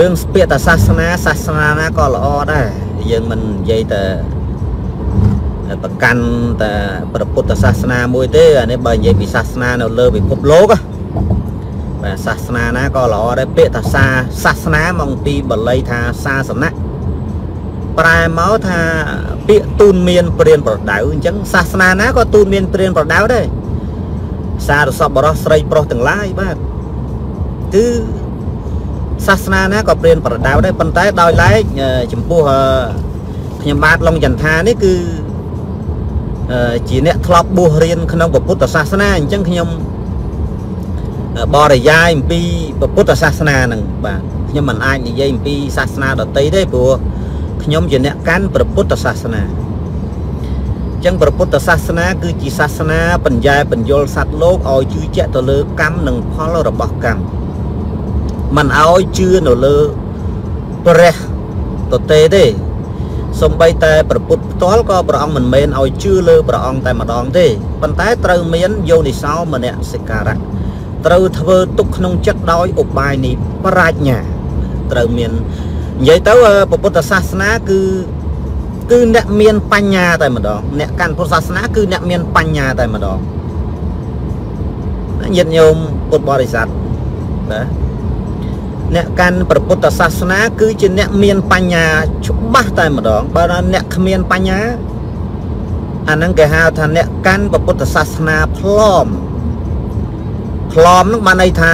រឿងស្ពាកតាសាសនាសាសនាណាក៏ល្អដែរយើងមិននិយាយតែប្រកាន់តែព្រះពុទ្ធសាសនាមួយទេអានេះបើនិយាយពីសាសនានៅលើពិភពលោកបាទសាសនាណាក៏ល្អដែរពាក្យតាសាសាសនាមកពីបាលីថាសាសនៈប្រែមកថាពាក្យទូនមានព្រានប្រដៅអញ្ចឹងសាសនាណាក៏ទូនមានព្រានប្រដៅដែរសារសពបរោះស្រីប្រុសទាំងឡាយបាទគឺ សាសនាណាក៏ព្រានប្រដៅដែរប៉ុន្តែដោយឡែកចំពោះខ្ញុំបាទឡុងចន្ទថានេះគឺជាអ្នកធ្លាប់បួសរៀនក្នុងពុទ្ធសាសនាអញ្ចឹងខ្ញុំបរិយាយអំពីពុទ្ធសាសនាហ្នឹងបាទខ្ញុំមិនអាចនិយាយអំពីសាសនាដទៃទេព្រោះខ្ញុំជាអ្នកកាន់ព្រះពុទ្ធសាសនាអញ្ចឹងព្រះពុទ្ធសាសនា គឺជាសាសនាបញ្ញែបញ្យលសត្វលោកឲ្យជឿជាក់ទៅលើកម្មនិងផលរបស់កម្ម មិនឲ្យជឿនៅលើព្រះតទេទេសំបីតែប្រពុតផ្ទាល់ក៏ព្រះអង្គមិនមែនឲ្យជឿលើព្រះអង្គតែម្ដងទេប៉ុន្តែត្រូវមានយោនិសោមនសិការៈត្រូវធ្វើទុកក្នុងចិត្តដោយឧបាយនេះប្រាជ្ញាត្រូវមាននិយាយទៅពុទ្ធសាសនាគឺគឺអ្នកមានបញ្ញាតែម្ដងអ្នកកាន់ពុទ្ធសាសនាគឺអ្នកមានបញ្ញាតែម្ដងញាតិញោមពុទ្ធបរិស័ទបាទ អ្នកកាន់ព្រះពុទ្ធសាសនា គឺជាអ្នកមានបញ្ញាច្បាស់តែម្ដងបើអ្នកគ្មានបញ្ញាអាហ្នឹងគេហៅថាអ្នកកាន់ព្រះពុទ្ធសាសនាផ្លอมផ្លอมហ្នឹងបានន័យថា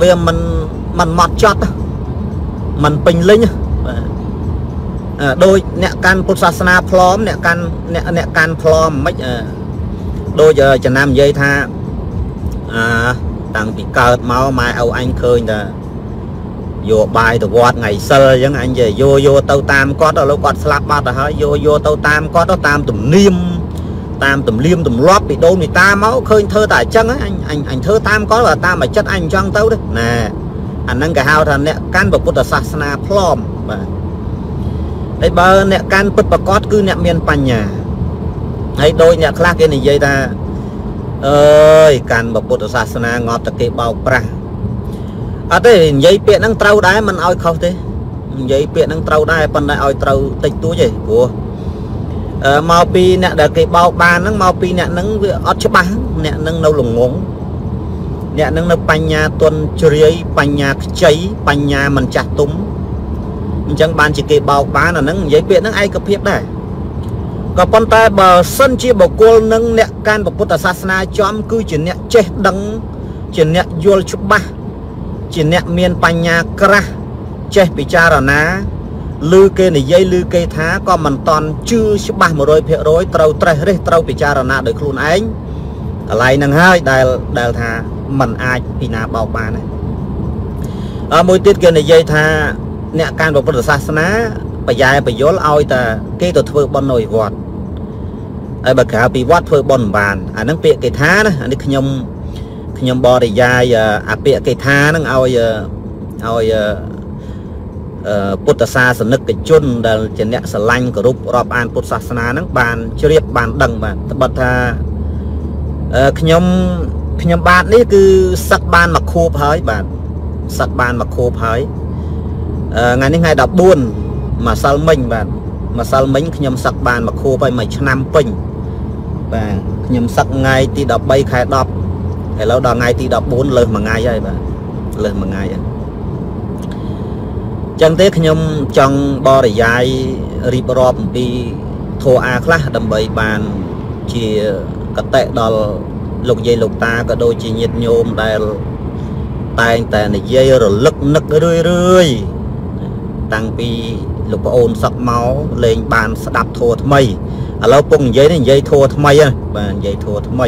វាមិនមិនម៉ត់ចត់មិនពេញលេញបាទដោយអ្នកកាន់ពុទ្ធសាសនាផ្លอมអ្នកកាន់អ្នកអ្នកកាន់ផ្លอมមិនដូចចំណាំនិយាយថាអាតាំងពីកើតមកម៉ែឪអញឃើញថា យកបាយទៅវត្តថ្ងៃសិលអញ្ចឹងអញយកយកទៅតាមគាត់ឥឡូវគាត់ស្លាប់បាត់ទៅហើយយកយកទៅតាមគាត់ទៅតាមទំនៀមតាមទំនៀមទម្លាប់ពីដូនពីតាមកឃើញធ្វើតែអញ្ចឹងអញអញអញធ្វើតាមគាត់បើតាមមកចិត្តអញអញ្ចឹងទៅទេណាអាហ្នឹងគេហៅថាអ្នកកាន់ពុទ្ធសាសនាផ្លอมបាទហើយបើអ្នកកាន់ពិតប្រកបគឺអ្នកមានបញ្ញាហើយដោយអ្នកខ្លះគេនិយាយថាអើយកាន់ពុទ្ធសាសនាងាប់តែគេបោកប្រាស់ អត់ទេនិយាយពាក្យហ្នឹងត្រូវដែរមិនឲ្យខុសទេនិយាយពាក្យហ្នឹងត្រូវដែរប៉ុន្តែឲ្យត្រូវតិចតួចទេព្រោះមកពីអ្នកដែលគេបោកបានហ្នឹងមកពីអ្នកហ្នឹងវាអត់ច្បាស់អ្នកហ្នឹងនៅល្ងងអ្នកហ្នឹងនៅបញ្ញាទន់ជ្រាយបញ្ញាខ្ចីបញ្ញាមិនចាស់ទុំអញ្ចឹងបានជាគេបោកបានអាហ្នឹងនិយាយពាក្យហ្នឹងឯកភាពដែរក៏ប៉ុន្តែបើសិនជាបុគ្គលនឹងអ្នកកាន់ពុទ្ធសាសនាចំគឺជាអ្នកចេះដឹងជាអ្នកយល់ច្បាស់ ជាអ្នកមានបញ្ញាក្រាស់ចេះពិចារណាឬគេនិយាយឬគេថាក៏មិនតន់ជឿច្បាស់100%ត្រូវត្រេះរិះត្រូវពិចារណាដោយខ្លួនឯងកន្លែងហ្នឹងហើយដែលដែលថាมันអាចពីណាបោកបានដែរអើមួយទៀតគេនិយាយថា អ្នកកាន់ពុទ្ធសាសនាបយ៉ាបយលឲ្យតែគេទៅធ្វើបុណ្យនៅវត្តហើយបើក្រៅពីវត្តធ្វើបុណ្យបានអាហ្នឹងពាក្យគេថាណាអានេះខ្ញុំ ខ្ញុំបរិយាយអពាក្យកិថានឹងឲ្យឲ្យពុទ្ធសាសនិកជនដែលជាអ្នកស្រឡាញ់គោរពរាប់អានពុទ្ធសាសនាហ្នឹងបានជ្រាបបានដឹងបាទត្បិតថាខ្ញុំខ្ញុំបាទនេះគឺសឹកបានមួយខួបហើយបាទសឹកបានមួយខួបហើយថ្ងៃនេះថ្ងៃ14ម្សិលមិញបាទម្សិលមិញខ្ញុំសឹកបានមួយខួបហើយមួយឆ្នាំពេញបាទខ្ញុំសឹកថ្ងៃទី13ខែ10 ឥឡូវដល់ថ្ងៃទី14លើសមួយថ្ងៃហើយបាទលើសមួយថ្ងៃហើយចឹងទេខ្ញុំចង់បរិយាយរៀបរាប់អំពីធោអាខ្លះដើម្បីបានជាកតិដល់លោកយាយលោកតាក៏ដូចជាញាតិញោមដែលតែងតែនិយាយរលឹកនឹករឿយរឿយតាំងពីលោកប្អូនសឹកមកលេងបានស្ដាប់ធัวថ្មីឥឡូវពុកនិយាយនេះនិយាយធัวថ្មីហ្នឹងបាទនិយាយធัวថ្មី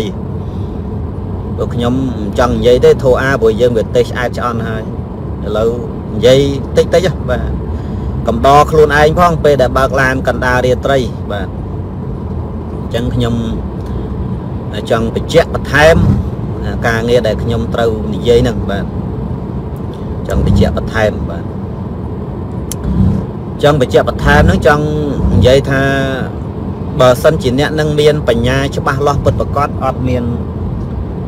ព្រោះខ្ញុំមិនចង់និយាយទេធោអាព្រោះយើងវាទេឆ្អែតឆ្អន់ហើយឥឡូវនិយាយតិចតិចបាទកំដរខ្លួនឯងផងពេលដែលបើកឡានកណ្ដាលរាត្រីបាទអញ្ចឹងខ្ញុំចង់បញ្ជាក់បន្ថែមការងារដែលខ្ញុំត្រូវនិយាយហ្នឹងបាទចង់បញ្ជាក់បន្ថែមបាទចង់បញ្ជាក់បន្ថែមហ្នឹងចង់និយាយថាបើសិនជាអ្នកនឹងមានបញ្ញាច្បាស់លាស់ពិតប្រាកដអត់មាន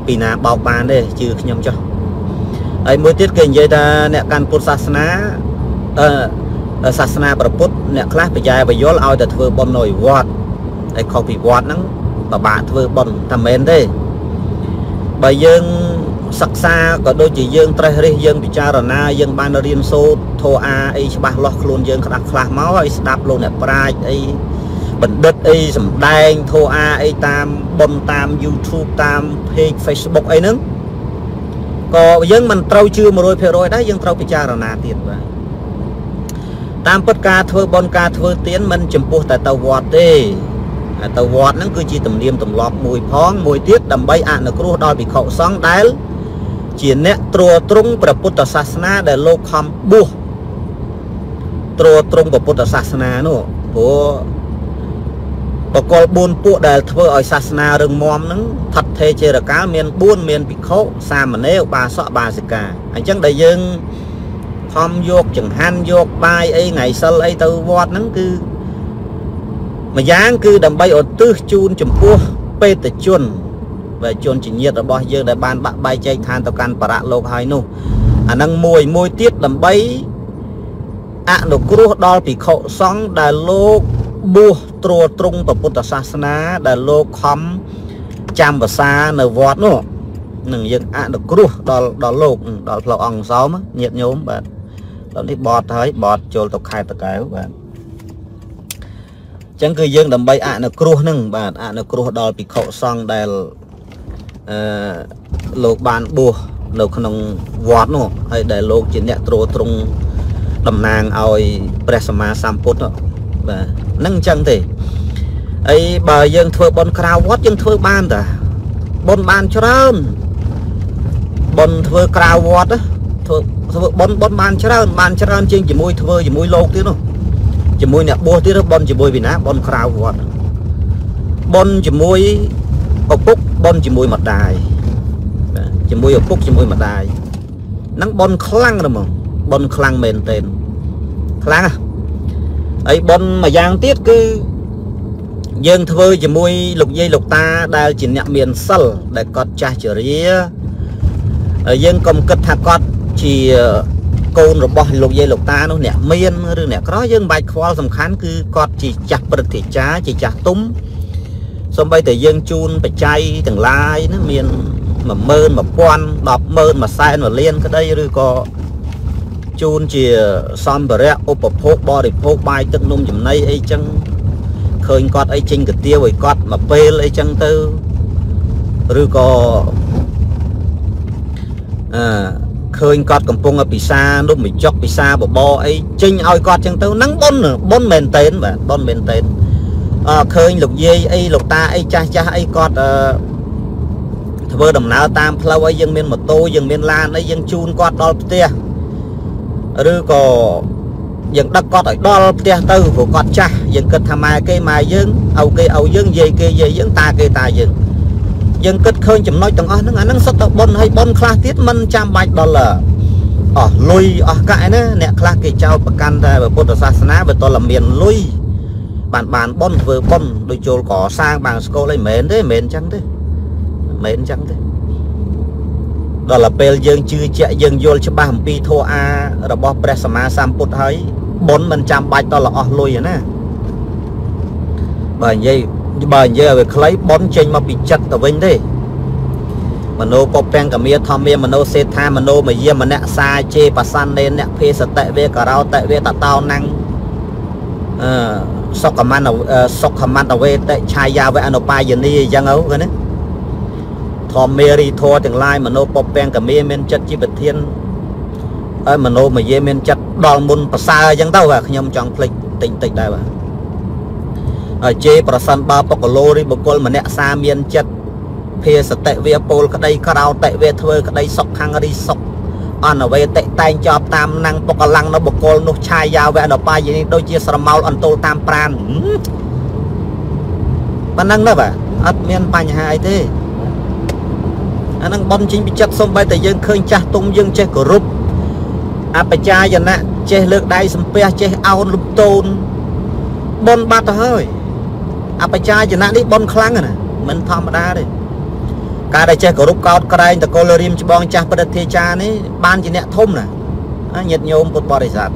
ពីណាបោកបានទេជឿខ្ញុំចុះហើយមួយទៀតគេនិយាយថាអ្នកកាន់ពុទ្ធសាសនាអឺសាសនាព្រះពុទ្ធអ្នកខ្លះបញ្ញាបយលឲ្យតែធ្វើបុណ្យនៅវត្តហើយខុសពីវត្តហ្នឹងពិបាកធ្វើបុណ្យតែមែនទេបើយើងសិក្សាក៏ដូចជាយើងត្រេះរិះយើងពិចារណាយើងបានរៀនសូត្រធម៌អាអីច្បាស់លាស់ខ្លួនយើងក្តាស់ខ្លះមកឲ្យស្ដាប់លោកអ្នកប្រាជ្ញអី បណ្ឌិតអីសំដែងធោអាអីតាមប៉ុនតាម YouTube តាម page Facebook អីហ្នឹងក៏យើងមិនត្រូវជឿ100%ដែរយើងត្រូវពិចារណាទៀតបាទតាមពិតការធ្វើបន់ការធ្វើទានមិនចំពោះតែទៅវត្តទេទៅវត្តហ្នឹងគឺជាទំនៀមទម្លាប់មួយផងមួយទៀតដើម្បីអនុគ្រោះដល់ភិក្ខុសង្ឃដែលជាអ្នកត្រួតត្រងព្រះពុទ្ធសាសនាដែលលោកខំបួសត្រួតត្រងព្រះពុទ្ធសាសនានោះព្រោះ បកល4ពួកដែលធ្វើឲ្យសាសនារឹងមាំហ្នឹងថិតថេរជារកាលមាន4មានភិក្ខុសាមណេរឧបាសកបាសិកាអញ្ចឹងដែលយើងខំយកចង្ហាន់យកបាយអីថ្ងៃសិលអីទៅវត្តហ្នឹងគឺម្យ៉ាងគឺដើម្បីឧទ្ទិសជូនចំពោះបេតជនបើជនជាញាតរបស់យើងដែលបានបាក់បែកចែកឋានទៅកាន់បរៈលោកហើយនោះអានឹងមួយមួយទៀតដើម្បីអនុគ្រោះដល់ភិក្ខុសង្ឃដែលលោកបួស ត្រួតត្រងពុទ្ធសាសនាដែលលោកខំចាំភាសានៅវត្តនោះនឹងយើងអនុគ្រោះដល់ដល់លោកដល់ផ្លូវអង្គសោមញាតញោមបាទដល់នេះបត់ហើយបត់ចូលទៅខេត្តតកែវបាទចឹងគឺយើងដើម្បីអនុគ្រោះនឹងបាទអនុគ្រោះដល់ភិក្ខុសង្ឃដែលអឺលោកបានបួសនៅក្នុងវត្តនោះហើយដែលលោកជាអ្នកត្រួតត្រងតំណាងឲ្យព្រះសម្មាសម្ពុទ្ធ បាទហ្នឹងអញ្ចឹងទេអីបើយើងធ្វើបន់ក្រៅវត្តយើងធ្វើបានតាបន់បានច្រើនបន់ធ្វើក្រៅវត្តធ្វើធ្វើបន់បន់បានច្រើនបានច្រើនជាងជាមួយធ្វើជាមួយលោកទៀតនោះជាមួយអ្នកបួសទៀតបន់ជាមួយវិណាបន់ក្រៅវត្តបន់ជាមួយឪពុកបន់ជាមួយម្ដាយជាមួយឪពុកជាមួយម្ដាយហ្នឹងបន់ខ្លាំងហ្មងបន់ខ្លាំងមែនទែនខ្លាំងហ៎ ហើយប៉ុនមួយយ៉ាងទៀតគឺយើងធ្វើជាមួយលោកយាយលោកតាដែលជាអ្នកមានសិលដែលគាត់ចាស់ជរាយើងកុំគិតថាគាត់ជាកូនរបស់លោកយាយលោកតានោះអ្នកមានឬអ្នកក្រយើងមិនបាច់ខ្វល់សំខាន់គឺគាត់ជាចាស់ព្រឹទ្ធាចារ្យជាចាស់ទុំសំបីតែយើងជូនបច្ច័យទាំងឡាយណាមាន10000 1000 100,000 1សែន1លានក្តីឬក៏ ជូនជាសម្ភារៈឧបភោគបរិភោគបាយទឹកនំចំណីអីចឹងឃើញគាត់អីចេញកាទៀវឲ្យគាត់មកពេលអីចឹងទៅឬក៏អឺឃើញគាត់កំពុងពិសានោះមួយចុកពិសាបបអីចេញឲ្យគាត់ចឹងទៅហ្នឹងប៉ុនប៉ុនមែនតែនបាទប៉ុនមែនតែនអឺឃើញលោកយាយអីលោកតាអីចាស់ចាស់អីគាត់អឺធ្វើដំណើរតាមផ្លូវអីយើងមានម៉ូតូយើងមានឡានអីយើងជូនគាត់ដល់ផ្ទះ ឬក៏យើងដឹកគាត់ឲ្យដល់ផ្ទះទៅព្រោះគាត់ចាស់យើងគិតថាម៉ែគេម៉ែយើងឪគេឪយើងយាយគេយាយយើងតាគេតាយើងយើងគិតឃើញចំណុចទាំងអស់ហ្នឹងអាហ្នឹងសុទ្ធតែប៉ុនហើយប៉ុនខ្លះទៀតមិនចាំបាច់ដល់អស់លុយអស់កាក់ណាអ្នកខ្លះគេចោលប្រកាន់តែពុទ្ធសាសនាបើតលមានលុយបានបានប៉ុនធ្វើប៉ុនដូចចូលកសាងបានស្គលអីមិនមែនទេមិនមែនអញ្ចឹងទេមិនមែនអញ្ចឹងទេ ដល់ពេលយើងជឿជាក់យើងយល់ច្បាស់អំពីធម៌អារបស់ព្រះសម្មាសម្ពុទ្ធហើយបុណ្យមិនចាំបាច់ដល់អស់លុយណាបើនិយាយបើនិយាយឲ្យវាខ្លីបុណ្យចេញមកពីចិត្តទៅវិញទេមនោពពាំងកមាធម្មាមនោសេដ្ឋាមនោមយាមនៈសាជេបសន្នេអ្នកភេសតិវេករោតិវេតតោណੰងអឺសុខមន្តសុខមន្តវេតិឆាយាវៈអនុបាយនីអញ្ចឹងអូណា ធម្មមេរីធរទាំងឡាយមโนពពាំងកមាមានចិត្តជាប្រធានហើយមโนមយាមានចិត្តដល់មុនប្រសើរអញ្ចឹងទៅបាទខ្ញុំចង់ភ្លេចតិចតិចដែរបាទហើយជេប្រសិនបើបកលោរីបុគ្គលម្នាក់សាមានចិត្តភាសតិវាពលក្តីក្រោតិវាធ្វើក្តីសុខខាងរីសុខអនវេតិតែងជាប់តាមណាំងបកលាំងនៅបុគ្គលនោះឆាយាវៈនបាយនេះដូចជាស្រមោលអន្ទោលតាមប្រានប៉ុណ្ណឹងណាបាទអត់មានបញ្ហាអីទេ អានឹងបនចេញពីចិត្តសំបីតែយើងឃើញចាស់ទុំយើងចេះគោរពអបជាយណៈចេះលើកដៃសំពះចេះអោនលំតូនបនបាត់ទៅហើយអបជាយណៈនេះបនខ្លាំងណាមិនធម្មតាទេការដែលចេះគោរពកោតក្រែងតកលរៀមច្បងចាស់ប្រតិធាចានេះបានជាអ្នកធំណាញាតិញោមពុទ្ធបរិស័ទ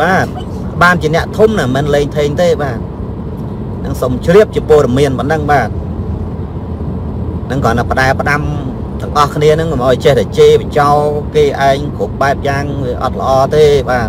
បាទបានជាអ្នកធំណាមិនលេងថេងទេបាទនឹងសូមជ្រាបជាព័ត៌មានប៉ុណ្ណឹងបាទ នឹងគ្រាន់តែផ្ដែផ្ដាំទាំងអស់គ្នានឹងកុំឲ្យចេះតែជេរបចោគេឯងគ្រប់បែបយ៉ាងវាអត់ល្អទេបាទ